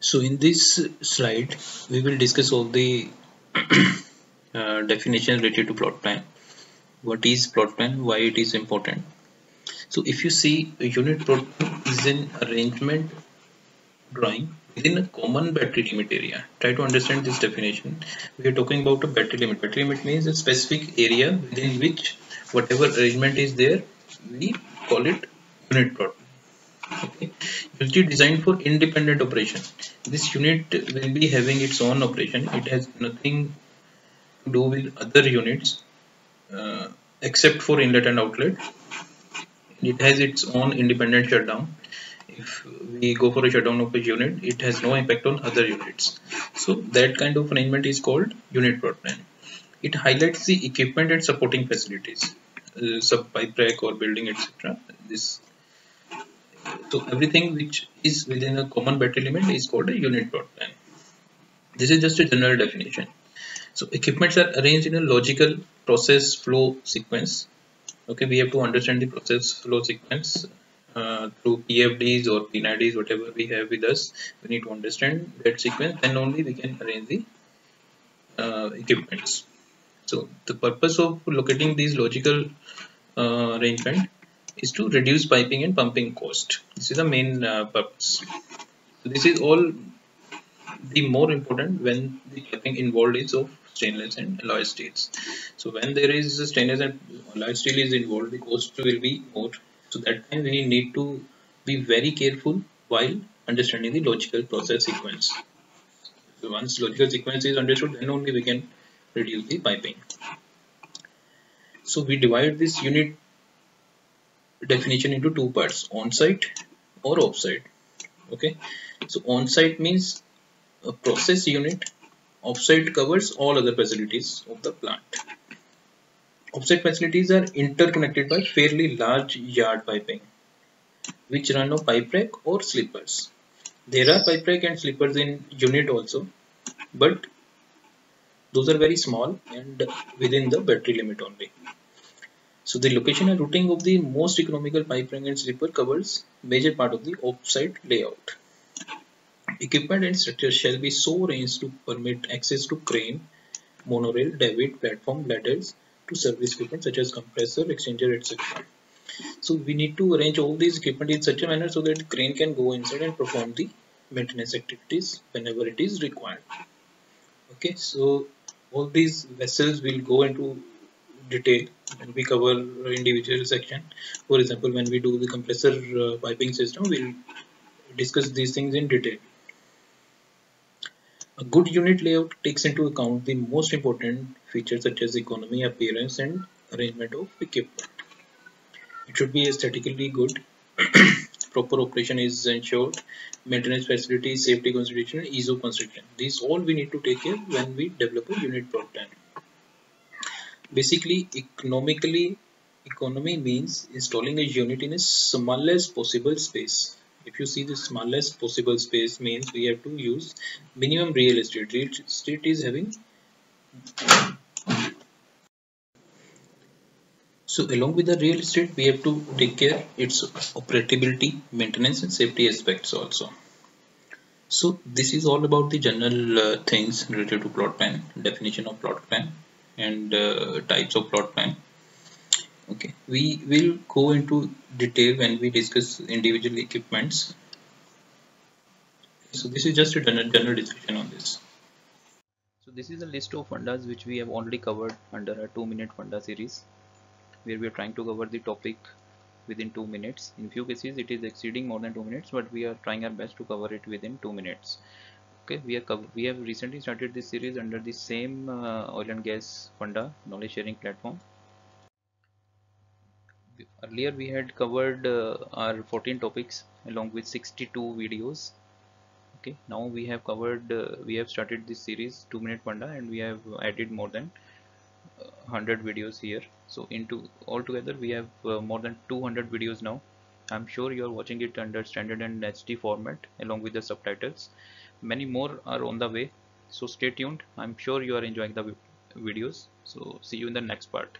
So in this slide, we will discuss all the uh, definition related to plot plan. What is plot plan? Why it is important? So if you see a unit plot is an arrangement drawing within a common battery limit area. Try to understand this definition. We are talking about a battery limit. Battery limit means a specific area within which whatever arrangement is there, we call it unit plot okay usually designed for independent operation. This unit will be having its own operation. It has nothing to do with other units uh, except for inlet and outlet. It has its own independent shutdown. If we go for a shutdown of a unit it has no impact on other units. So that kind of arrangement is called unit plot plan. It highlights the equipment and supporting facilities uh, sub pipe rack or building etc this so everything which is within a common battery limit is called a unit plan. This is just a general definition. So equipments are arranged in a logical process flow sequence. Okay, we have to understand the process flow sequence uh, through PFDs or P&IDs, whatever we have with us. We need to understand that sequence, then only we can arrange the uh, equipments. So the purpose of locating these logical uh, arrangement is to reduce piping and pumping cost. This is the main uh, purpose. So this is all the more important when the piping involved is of stainless and alloy steels. So when there is a stainless and alloy steel is involved, the cost will be more. So that time we need to be very careful while understanding the logical process sequence. So once logical sequence is understood, then only we can reduce the piping. So we divide this unit definition into two parts on-site or off-site okay? So on-site means a process unit off-site covers all other facilities of the plant. Off-site facilities are interconnected by fairly large yard piping which run on pipe rack or sleepers. There are pipe rack and sleepers in unit also but those are very small and within the battery limit only so the location and routing of the most economical pipeline and sleeper covers major part of the offsite layout. Equipment and structure shall be so arranged to permit access to crane, monorail, davit, platform, ladders to service equipment such as compressor, exchanger, etc. So we need to arrange all these equipment in such a manner so that crane can go inside and perform the maintenance activities whenever it is required. Okay, so all these vessels will go into detail when we cover individual section. For example when we do the compressor uh, piping system we'll discuss these things in detail. A good unit layout takes into account the most important features such as economy appearance and arrangement of equipment. It should be aesthetically good. Proper operation is ensured. Maintenance facilities safety consideration ease of construction. These all we need to take care when we develop a unit plan basically economically economy means installing a unit in a smallest possible space. If you see the smallest possible space means we have to use minimum real estate. Real estate is having so along with the real estate we have to take care its operability maintenance and safety aspects also. So this is all about the general uh, things related to plot plan definition of plot plan and uh, types of plot plan. Okay. We will go into detail when we discuss individual equipments. So this is just a general, general description on this. So this is a list of fundas which we have already covered under a two minute funda series where we are trying to cover the topic within two minutes. In few cases it is exceeding more than two minutes but we are trying our best to cover it within two minutes okay we have we have recently started this series under the same uh, oil and gas funda knowledge sharing platform. Earlier we had covered uh, our 14 topics along with 62 videos. Okay now we have covered uh, we have started this series 2 minute funda and we have added more than 100 uh, videos here. So into altogether we have uh, more than 200 videos now I'm sure you are watching it under standard and HD format along with the subtitles. Many more are on the way so stay tuned. I'm sure you are enjoying the videos. So see you in the next part